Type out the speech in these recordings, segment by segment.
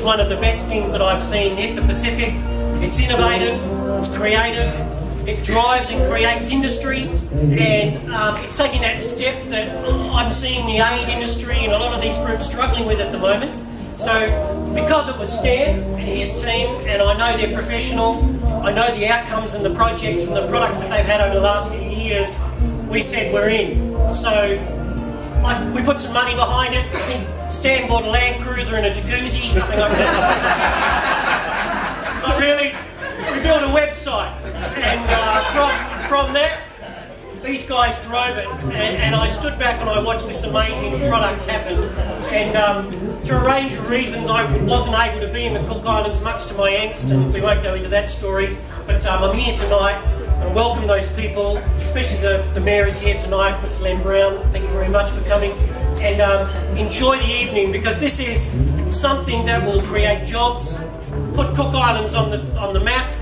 is one of the best things that I've seen hit the Pacific. It's innovative, it's creative, it drives and creates industry, and um, it's taking that step that I'm seeing the aid industry and a lot of these groups struggling with at the moment. So, because it was Stan and his team, and I know they're professional, I know the outcomes and the projects and the products that they've had over the last few years, we said we're in. So, I, we put some money behind it. I think Stan bought a Land Cruiser and a jacuzzi, something like that. but really, we built a website, and uh, from, from that, these guys drove it, and, and, I stood back and I watched this amazing product happen. And um, through a range of reasons, I wasn't able to be in the Cook Islands, much to my angst, and we won't go into that story. But um, I'm here tonight and welcome those people, especially the, the mayor is here tonight, Mr. Len Brown. Thank you very much for coming. And um, enjoy the evening because this is something that will create jobs, put Cook Islands on the on the map,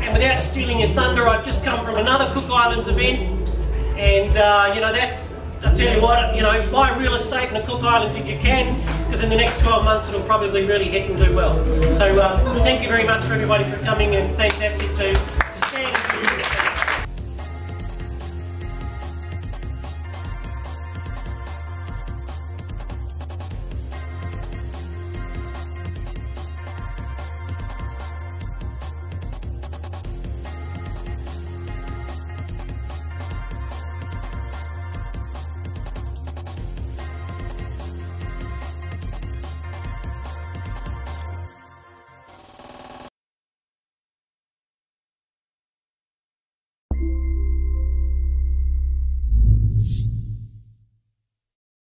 and without stealing your thunder, I've just come from another Cook Islands event, and uh, you know that. I tell you what, you know, buy real estate in the Cook Islands if you can, because in the next 12 months it'll probably really hit and do well. So uh, thank you very much for everybody for coming, and fantastic to